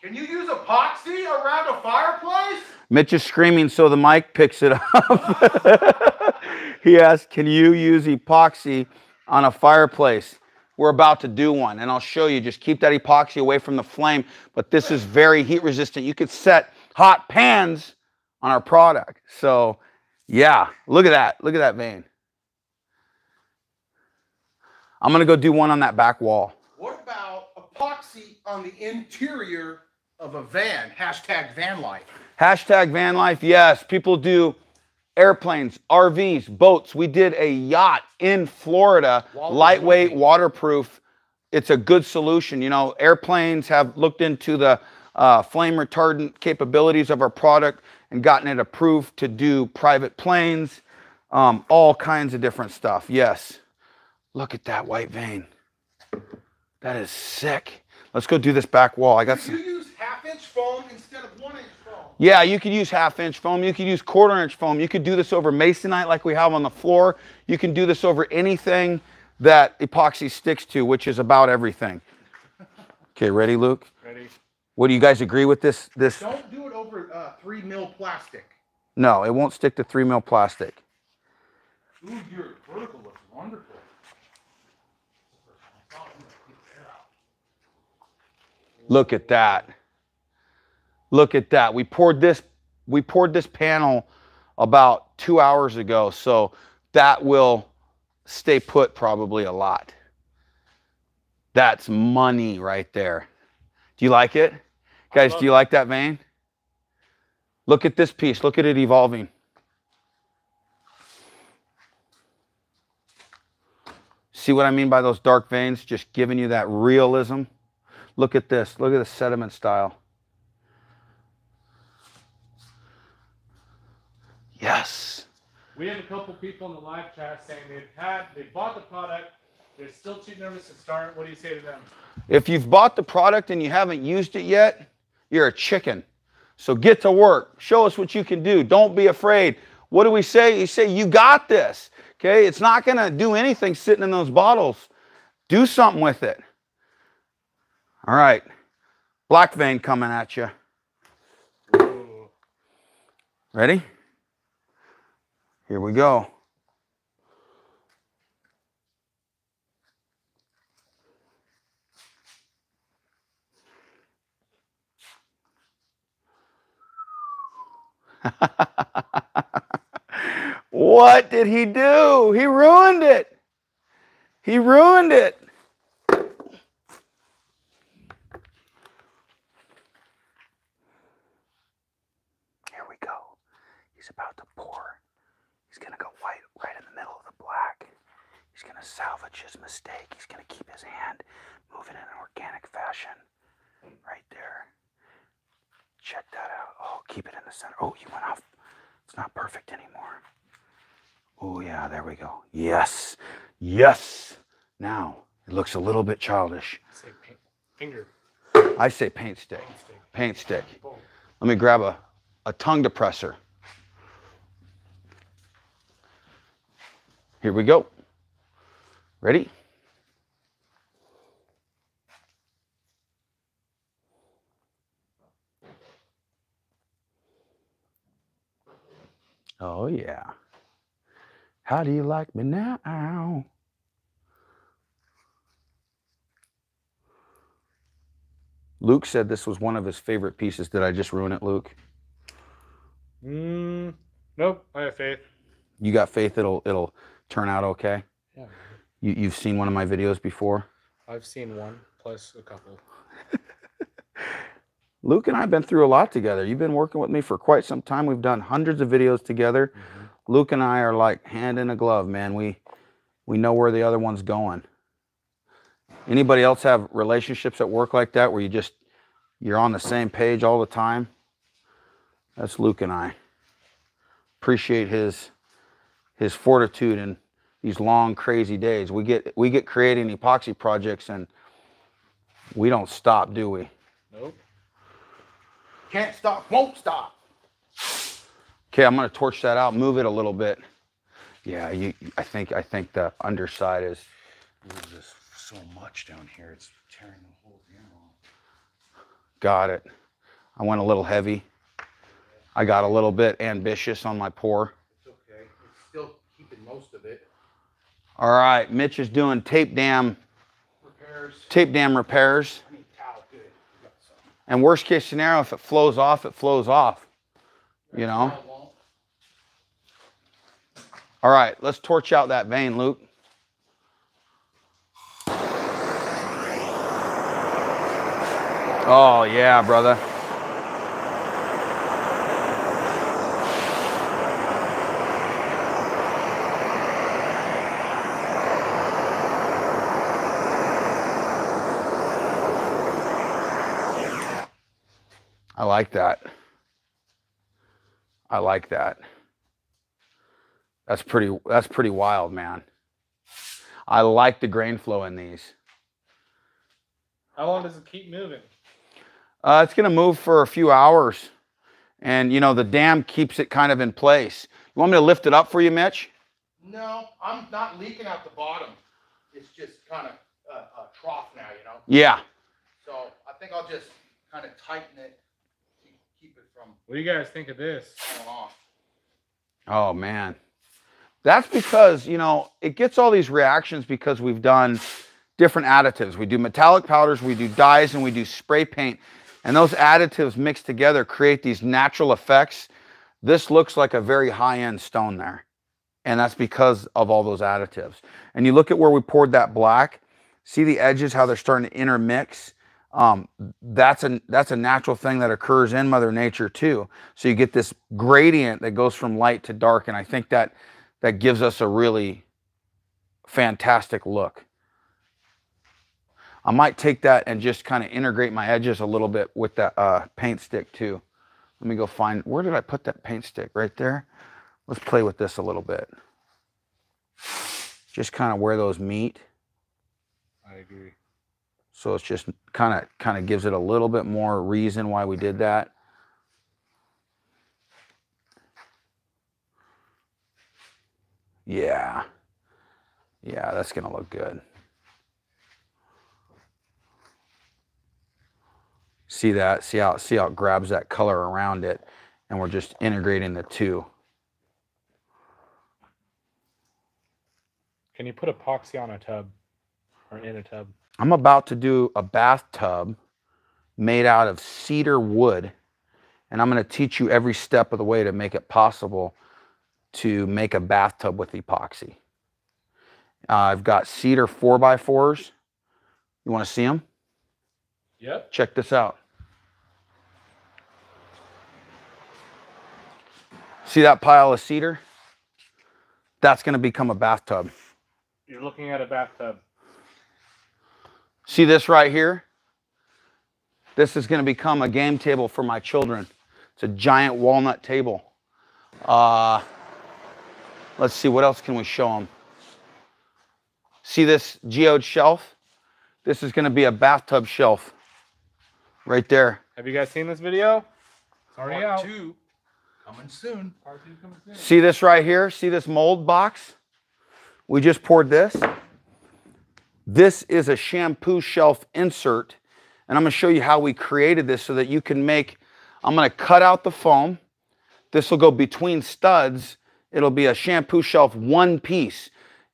Can you use epoxy around a fireplace? Mitch is screaming so the mic picks it up. he asked, Can you use epoxy on a fireplace? We're about to do one, and I'll show you. Just keep that epoxy away from the flame. But this is very heat resistant. You could set hot pans on our product. So, yeah, look at that. Look at that vein. I'm gonna go do one on that back wall. What about epoxy on the interior of a van? Hashtag van life. Hashtag van life, yes. People do airplanes, RVs, boats. We did a yacht in Florida, lightweight, waterproof. It's a good solution. You know, airplanes have looked into the uh, flame retardant capabilities of our product and gotten it approved to do private planes, um, all kinds of different stuff. Yes. Look at that white vein. That is sick. Let's go do this back wall. I got you some. use half inch foam instead of one inch? Yeah, you could use half inch foam. You could use quarter inch foam. You could do this over masonite like we have on the floor. You can do this over anything that epoxy sticks to, which is about everything. Okay, ready, Luke? Ready? What do you guys agree with this? This Don't do it over uh, three mil plastic. no, it won't stick to three mil plastic. Ooh, your vertical looks wonderful. Look at that. Look at that. We poured this we poured this panel about 2 hours ago, so that will stay put probably a lot. That's money right there. Do you like it? Guys, do you like that vein? Look at this piece. Look at it evolving. See what I mean by those dark veins? Just giving you that realism. Look at this. Look at the sediment style. Yes. We have a couple people in the live chat saying they've had, they bought the product, they're still too nervous to start. What do you say to them? If you've bought the product and you haven't used it yet, you're a chicken. So get to work. Show us what you can do. Don't be afraid. What do we say? You say, You got this. Okay? It's not going to do anything sitting in those bottles. Do something with it. All right. Black vein coming at you. Ready? Here we go. what did he do? He ruined it. He ruined it. Here we go. He's about to pour. He's going to go white right in the middle of the black. He's going to salvage his mistake. He's going to keep his hand moving in an organic fashion. Right there. Check that out. Oh, keep it in the center. Oh, you went off. It's not perfect anymore. Oh, yeah, there we go. Yes. Yes. Now, it looks a little bit childish. Say paint, finger. I say paint stick. stick. Paint stick. Let me grab a, a tongue depressor. Here we go. Ready? Oh, yeah. How do you like me now? Luke said this was one of his favorite pieces. Did I just ruin it, Luke? Mm, nope. I have faith. You got faith it'll it'll turn out okay? Yeah. You you've seen one of my videos before? I've seen one plus a couple. Luke and I've been through a lot together. You've been working with me for quite some time. We've done hundreds of videos together. Mm-hmm. Luke and I are like hand in a glove, man. We we know where the other one's going. Anybody else have relationships at work like that where you just you're on the same page all the time? That's Luke and I. Appreciate his his fortitude in these long crazy days. We get we get creating epoxy projects and we don't stop, do we? Nope. Can't stop, won't stop. Okay, I'm gonna torch that out, move it a little bit. Yeah, you, I think I think the underside is There's just so much down here. It's tearing the whole thing off. got it. I went a little heavy. I got a little bit ambitious on my pour. It's okay. It's still keeping most of it. All right, Mitch is doing tape dam Repairs. tape dam repairs. And worst case scenario, if it flows off, it flows off. You know. All right, let's torch out that vein, Luke. Oh yeah, brother. Like that. I like that. That's pretty that's pretty wild, man. I like the grain flow in these. How long does it keep moving? Uh, it's going to move for a few hours. And, you know, the dam keeps it kind of in place. You want me to lift it up for you, Mitch? No, I'm not leaking out the bottom. It's just kind of a, a trough now, you know. Yeah. So I think I'll just kind of tighten it, to keep it from Um, what do you guys think of this? Oh, man. That's because, you know, it gets all these reactions because we've done different additives. We do metallic powders, we do dyes, and we do spray paint. And those additives mixed together create these natural effects. This looks like a very high end stone there. And that's because of all those additives. And you look at where we poured that black, see the edges, how they're starting to intermix. Um, that's a that's a natural thing that occurs in Mother Nature too. So you get this gradient that goes from light to dark, and I think that that gives us a really fantastic look. I might take that and just kind of integrate my edges a little bit with that uh, paint stick too. Let me go find, where did I put that paint stick? Right there? Let's play with this a little bit. Just kind of where those meet. I agree. So it's just kind of kind of gives it a little bit more reason why we did that. Yeah. Yeah, that's going to look good. See that? See how see how it grabs that color around it and we're just integrating the two. Can you put epoxy on a tub or in a tub? I'm about to do a bathtub made out of cedar wood, and I'm going to teach you every step of the way to make it possible to make a bathtub with epoxy. Uh, I've got cedar 4x4s. You want to see them? Yep. Check this out. See that pile of cedar? That's going to become a bathtub. You're looking at a bathtub. See this right here? This is going to become a game table for my children. It's a giant walnut table. Uh, let's see, what else can we show them? See this geode shelf? This is going to be a bathtub shelf right there. Have you guys seen this video? It's already Part out. two coming soon. Part two coming soon. See this right here? See this mold box? We just poured this. This is a shampoo shelf insert, and I'm gonna show you how we created this so that you can make, I'm gonna cut out the foam. This will go between studs. It'll be a shampoo shelf one piece.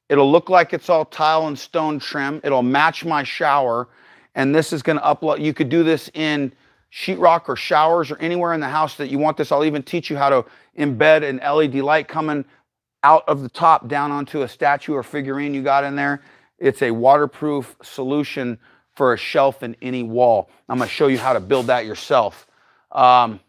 It'll look like it's all tile and stone trim. It'll match my shower, and this is gonna upload, you could do this in sheetrock or showers or anywhere in the house that you want this. I'll even teach you how to embed an LED light coming out of the top down onto a statue or figurine you got in there. It's a waterproof solution for a shelf in any wall. I'm going to show you how to build that yourself. Um,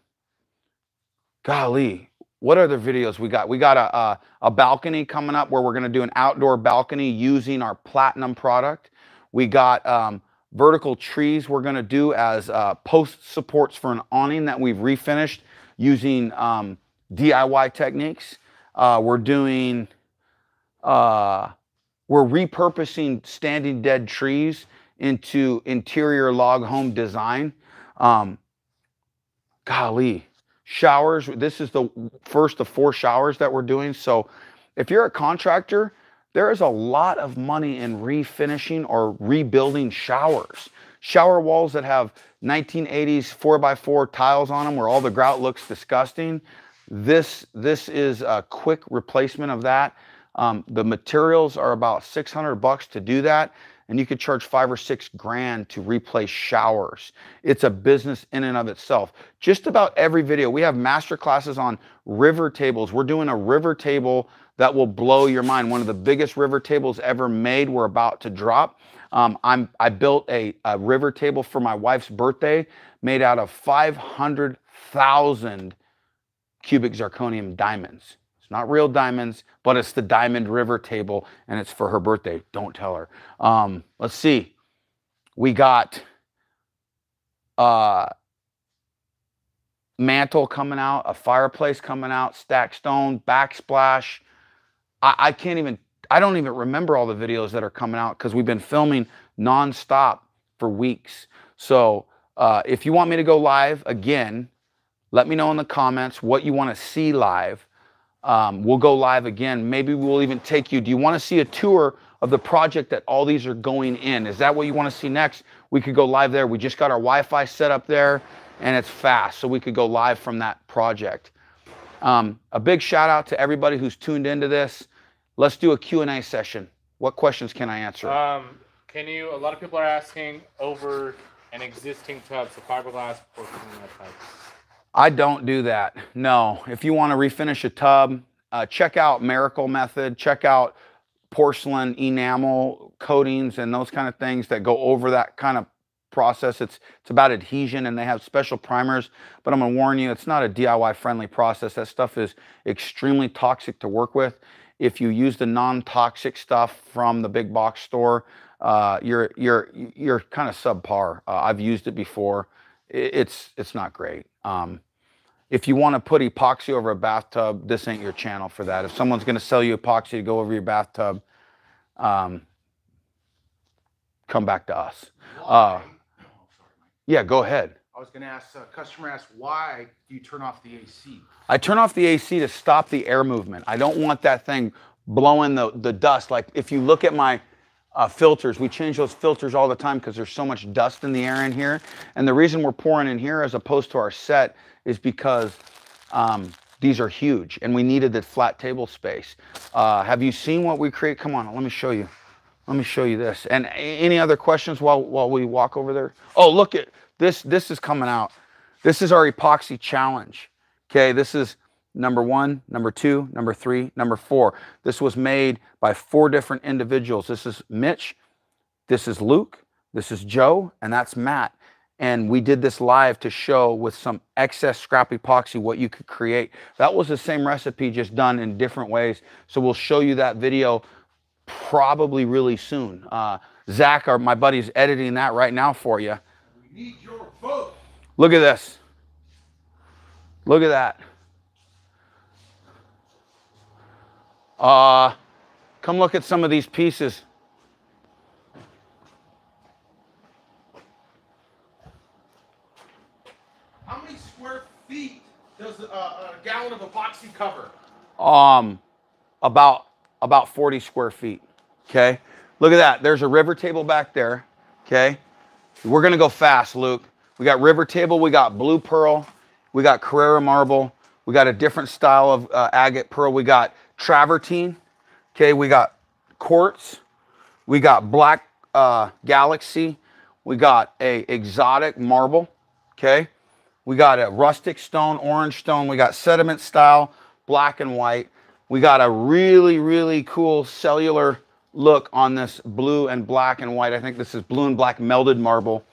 golly, what other videos we got? We got a, a, a balcony coming up where we're going to do an outdoor balcony using our platinum product. We got um, vertical trees we're going to do as uh, post supports for an awning that we've refinished using um, DIY techniques. Uh, we're doing, uh, we're repurposing standing dead trees into interior log home design. Um, golly, showers. This is the first of four showers that we're doing. So if you're a contractor, there is a lot of money in refinishing or rebuilding showers. Shower walls that have 1980s 4x4 tiles on them where all the grout looks disgusting. This, this is a quick replacement of that. Um, the materials are about 600 bucks to do that, and you could charge five or six grand to replace showers. It's a business in and of itself. Just about every video, we have master classes on river tables. We're doing a river table that will blow your mind. One of the biggest river tables ever made. We're about to drop. Um, I'm I built a, a river table for my wife's birthday, made out of 500,000 cubic zirconium diamonds. It's not real diamonds, but it's the Diamond River table, and it's for her birthday. Don't tell her. Um, let's see. We got uh, mantle coming out, a fireplace coming out, stack stone, backsplash. I, I can't even, I don't even remember all the videos that are coming out because we've been filming nonstop for weeks. So uh, if you want me to go live again, let me know in the comments what you want to see live. Um, we'll go live again. Maybe we'll even take you. Do you want to see a tour of the project that all these are going in? Is that what you want to see next? We could go live there. We just got our Wi-Fi set up there and it's fast. So we could go live from that project. Um, a big shout out to everybody who's tuned into this. Let's do a Q&A session. What questions can I answer? Um, can you? A lot of people are asking over an existing tub, so fiberglass or porcelain type. I don't do that. No. If you want to refinish a tub, uh, check out Miracle Method. Check out porcelain enamel coatings and those kind of things that go over that kind of process. It's it's about adhesion, and they have special primers. But I'm gonna warn you, it's not a DIY friendly process. That stuff is extremely toxic to work with. If you use the non-toxic stuff from the big box store, uh, you're you're you're kind of subpar. Uh, I've used it before. It's it's not great. Um, if you want to put epoxy over a bathtub, this ain't your channel for that. If someone's going to sell you epoxy to go over your bathtub, um, come back to us. Uh, yeah, go ahead. I was gonna ask, uh, customer asked, why do you turn off the AC? I turn off the AC to stop the air movement. I don't want that thing blowing the, the dust. Like if you look at my uh, filters, we change those filters all the time because there's so much dust in the air in here. And the reason we're pouring in here as opposed to our set is because um, these are huge and we needed that flat table space. Uh, have you seen what we create? Come on, let me show you. Let me show you this. And any other questions while while we walk over there? Oh, look at this. This is coming out. This is our epoxy challenge. Okay, this is number one, number two, number three, number four. This was made by four different individuals. This is Mitch, this is Luke, this is Joe, and that's Matt. And we did this live to show with some excess scrap epoxy what you could create. That was the same recipe, just done in different ways. So we'll show you that video probably really soon. Uh, Zach, our, my buddy's editing that right now for you. We need your vote. Look at this. Look at that. Uh, come look at some of these pieces. How many square feet does a, a gallon of epoxy cover? Um, about about 40 square feet. Okay. Look at that. There's a river table back there. Okay. We're gonna go fast, Luke. We got river table. We got blue pearl. We got Carrara marble. We got a different style of uh, agate pearl. We got travertine. Okay. We got quartz. We got black uh, galaxy. We got a exotic marble. Okay. We got a rustic stone, orange stone. We got sediment style, black and white. We got a really, really cool cellular look on this blue and black and white. I think this is blue and black melded marble.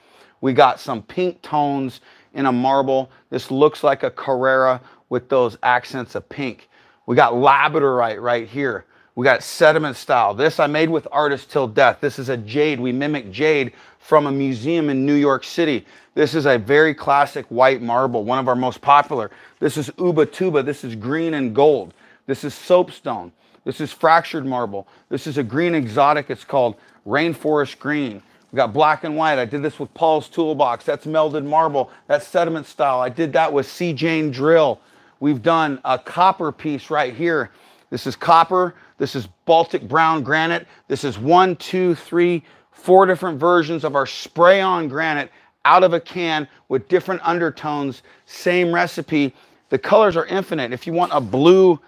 We got some pink tones in a marble. This looks like a Carrara with those accents of pink. We got labradorite right here. We got sediment style. This I made with artist till death. This is a jade. We mimic jade from a museum in New York City. This is a very classic white marble, one of our most popular. This is Ubatuba. This is green and gold. This is soapstone. This is fractured marble. This is a green exotic. It's called rainforest green. We got black and white. I did this with Paul's Toolbox. That's melded marble. That's sediment style. I did that with C. Jane Drill. We've done a copper piece right here. This is copper. This is Baltic brown granite. This is one, two, three, four different versions of our spray on granite out of a can with different undertones. Same recipe. The colors are infinite. If you want a blue,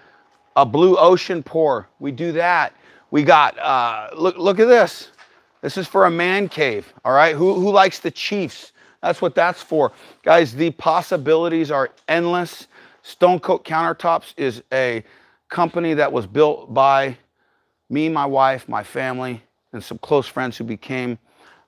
a blue ocean pour, we do that. We got, uh, look, look at this. This is for a man cave, all right? Who, who likes the Chiefs? That's what that's for. Guys, the possibilities are endless. Stone Coat Countertops is a company that was built by me, my wife, my family, and some close friends who became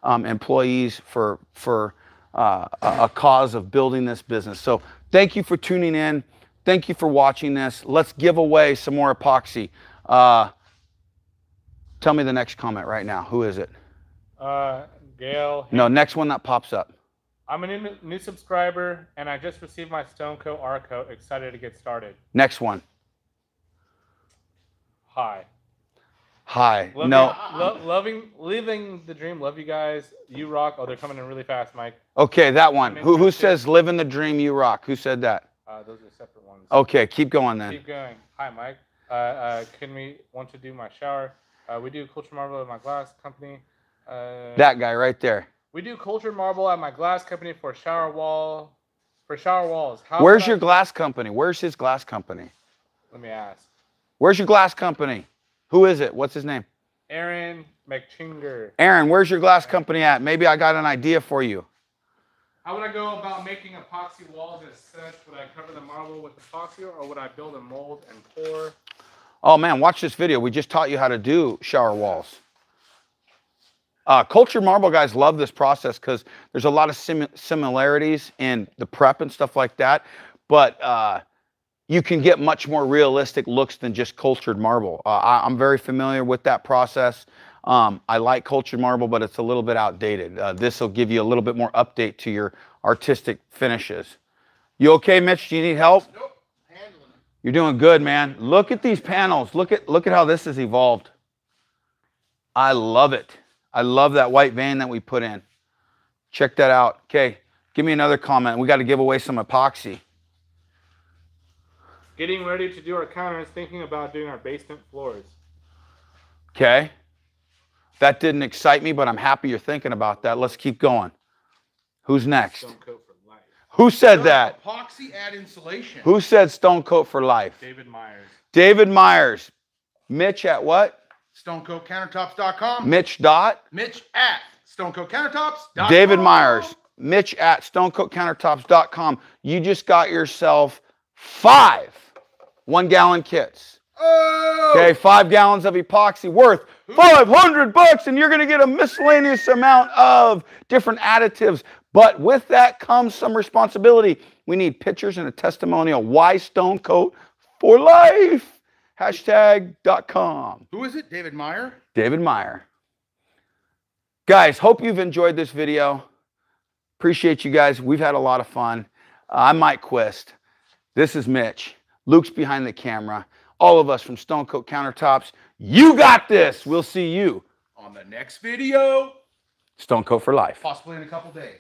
um, employees for, for uh, a cause of building this business. So thank you for tuning in. Thank you for watching this. Let's give away some more epoxy. Uh, tell me the next comment right now. Who is it? Uh, Gail. No, next one that pops up. I'm a new, new subscriber, and I just received my Stone Coat Art Coat. Excited to get started. Next one. Hi. Hi. Loving, no. lo- loving, living the dream. Love you guys. You rock. Oh, they're coming in really fast, Mike. Okay, that one. Who, who says living the dream, you rock? Who said that? Uh, those are separate ones. Okay, keep going then. Keep going. Hi, Mike. Uh, uh, can we want to do my shower? Uh, we do culture marble at my glass company. Uh, That guy right there. We do culture marble at my glass company for shower wall, for shower walls. How Where's your glass company? Where's his glass company? Let me ask. Where's your glass company? Who is it? What's his name? Aaron McChinger. Aaron, where's your glass company at? Maybe I got an idea for you. How would I go about making epoxy walls as such? Would I cover the marble with epoxy or would I build a mold and pour? Oh man, watch this video. We just taught you how to do shower walls. Uh, cultured marble guys love this process because there's a lot of sim- similarities in the prep and stuff like that. But uh, you can get much more realistic looks than just cultured marble. Uh, I, I'm very familiar with that process. Um, I like cultured marble, but it's a little bit outdated. Uh, this will give you a little bit more update to your artistic finishes. You okay, Mitch? Do you need help? Nope. Handling. You're doing good, man. Look at these panels. Look at look at how this has evolved. I love it. I love that white vein that we put in. Check that out. Okay, give me another comment. We got to give away some epoxy. Getting ready to do our counters, thinking about doing our basement floors. Okay. That didn't excite me, but I'm happy you're thinking about that. Let's keep going. Who's next? Stone coat for life. Who said that? Epoxy add insulation. Who said stone coat for life? David Myers. David Myers. Mitch at what? StoneCoatCountertops.com. Mitch dot. Mitch at StoneCoatCountertops. David Myers. Mitch at stonecoatcountertops.com. You just got yourself five one gallon kits. Oh! Okay, five gallons of epoxy worth 500 bucks, and you're going to get a miscellaneous amount of different additives. But with that comes some responsibility. We need pictures and a testimonial. Why Stone Coat for life? Hashtag.com. Who is it? David Meyer? David Meyer. Guys, hope you've enjoyed this video. Appreciate you guys. We've had a lot of fun. Uh, I'm Mike Quist. This is Mitch. Luke's behind the camera. All of us from Stone Coat Countertops. You got this. We'll see you. On the next video, Stone Coat for life. possibly in a couple days.